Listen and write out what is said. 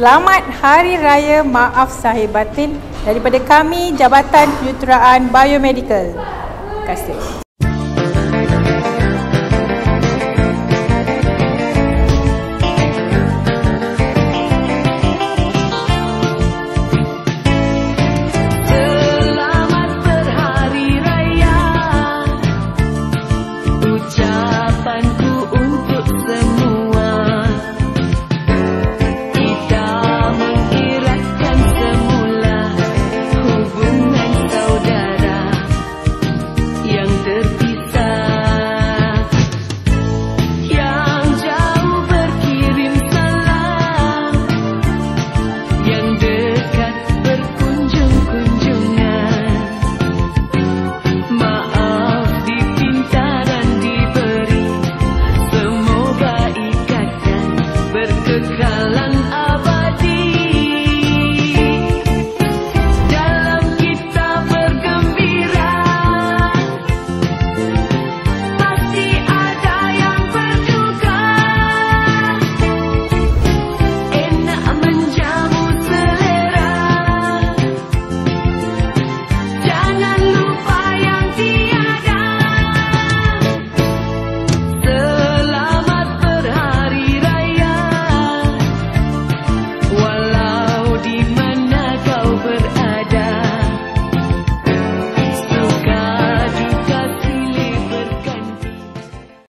Selamat Hari Raya Maaf Sahih Batin daripada kami Jabatan Penjuruteraan Biomedical. Terima kasih. The kalan